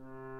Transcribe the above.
Mm-hmm.